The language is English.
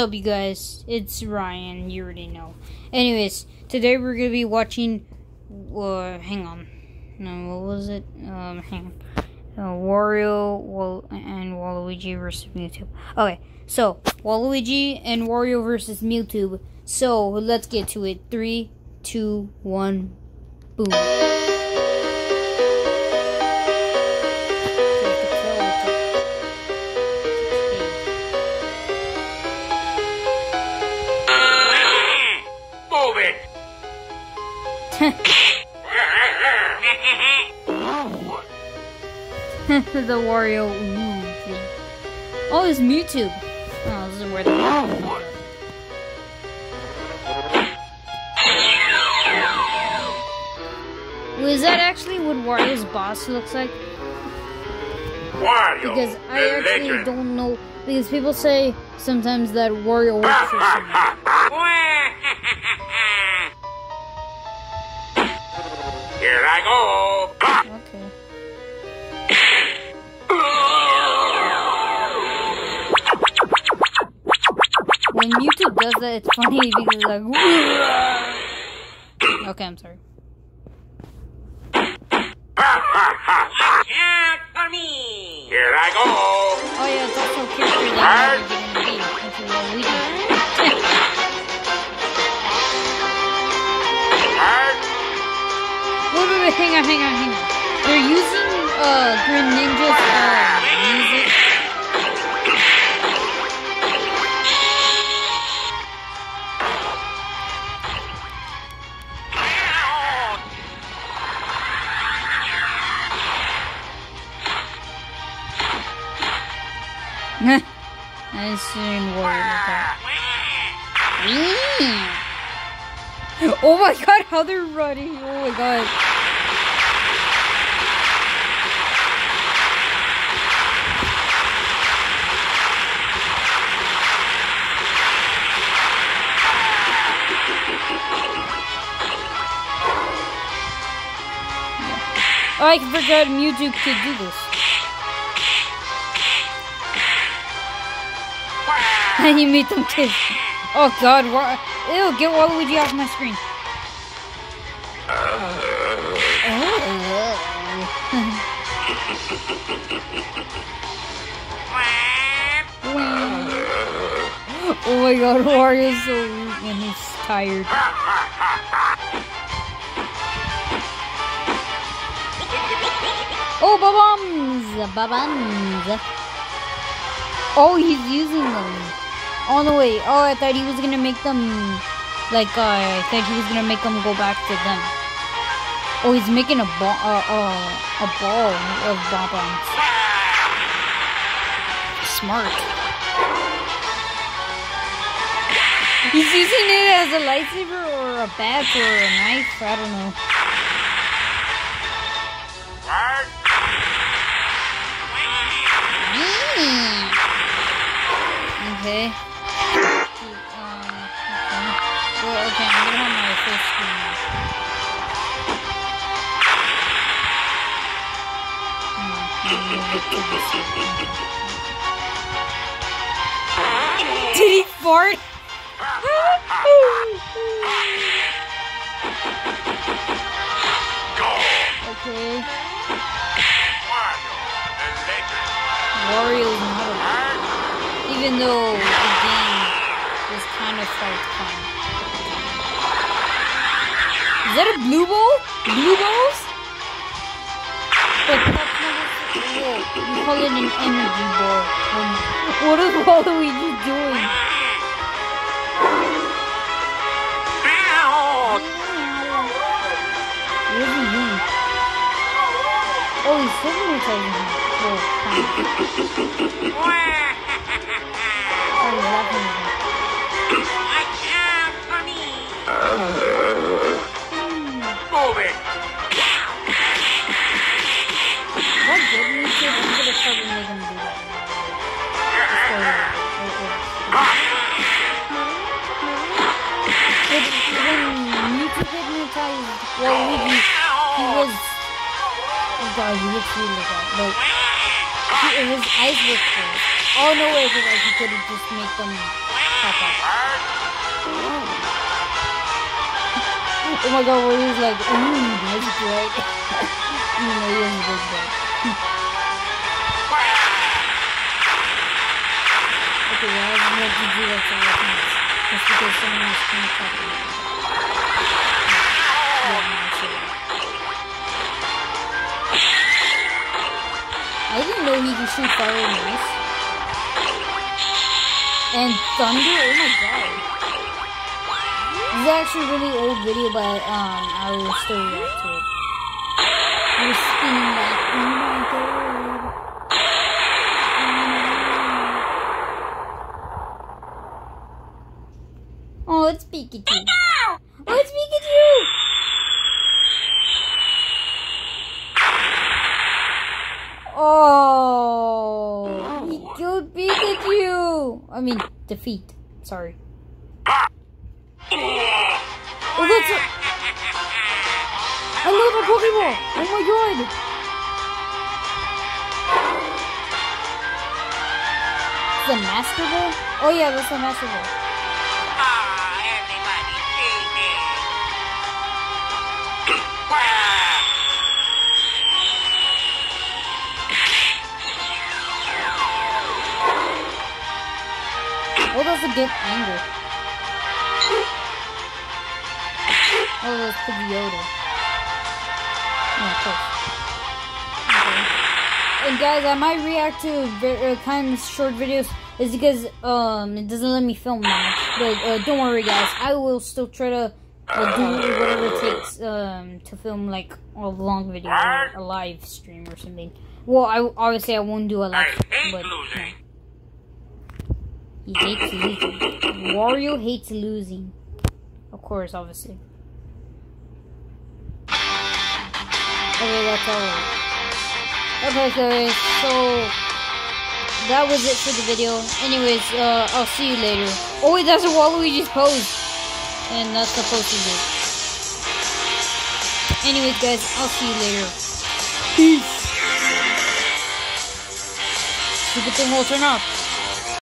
up, you guys? It's Ryan. You already know. Anyways, today we're gonna be watching. Uh, hang on. No, what was it? Um, hang on. Uh, Wario and Waluigi versus Mewtwo. Okay, so Waluigi and Wario versus Mewtwo. So let's get to it. Three, two, one, boom. the Wario thing. Oh, it's Mewtwo. Oh, this is where the. Well, is that actually what Wario's boss looks like? Wario, Because I actually legend. don't know. Because people say sometimes that Wario works for someone. Here I go. When Mewtwo does that, it's funny because it's like. okay, I'm sorry. Here I go. Oh yeah, it's also a character that you never get in the game. It's Wait, wait, wait, hang on, hang on, hang on. They're using uh Greninja's uh I shouldn't worry. Oh my god, how they're running! Oh my god. Oh, I forgot Mewtwo could do this. And he made them kiss. Oh god, wha- ew, get Waluigi off my screen. oh, oh my god, Wario's so weak when he's tired. Oh, Bob-ombs! Bob-ombs! Oh, he's using them. On the way. Oh, I thought he was gonna make them like uh, I thought he was gonna make them go back to them. Oh, he's making a ball, uh, uh, a ball of bombs. Smart. He's using it as a lightsaber or a bat or a knife. I don't know. Mm. Um, okay. Did he fart? okay. Wario's not a even though the game was kind of felt fun. Is that a blue ball? Blue balls? But that's not a whoa, you call it an energy ball. Um, what is Waluigi doing? What is he doing? Oh, he's hypnotizing him. Kind of. Oh, laughing It. If I get Mewtwo, I'm gonna start making him do that. Just so it works. But when Mewtwo hypnotized Waluigi, he was. Oh god, he looks really bad. But he, his eyes were closed. Oh no way, because like, he could have just make them Pop up. Oh my god, Wario's like, ooh, nice break. Even though he has a big break. okay, well, I just want to do that for your hands. Just because someone can't talk to sorry. I didn't know he could shoot fire and ice. And thunder, oh my god. This is actually a really old video, but um, I will still react to it. He was spinning back. Oh my god. Oh, it's Pikachu. Oh, it's Pikachu! Oh, he killed Pikachu. I mean, defeat. Sorry. Another Pokeball! Oh my god! The Master Ball? Oh yeah, that's the Master Ball. Ah, everybody Oh, that's a good angle. Oh, that's. No, of course. Okay. And guys, I might react to uh, kind of short videos is because um it doesn't let me film now. But uh, don't worry, guys. I will still try to uh, do whatever it takes um to film like a long video or a live stream or something. Well, I obviously I won't do a live, hate but he hates losing. Wario hates losing. Of course, obviously. Okay, that's all. Okay, guys, so that was it for the video. Anyways, uh, I'll see you later. Oh wait, that's a Waluigi's pose, and that's supposed to do. Anyways, guys, I'll see you later. Peace. Stupid thing will turn off.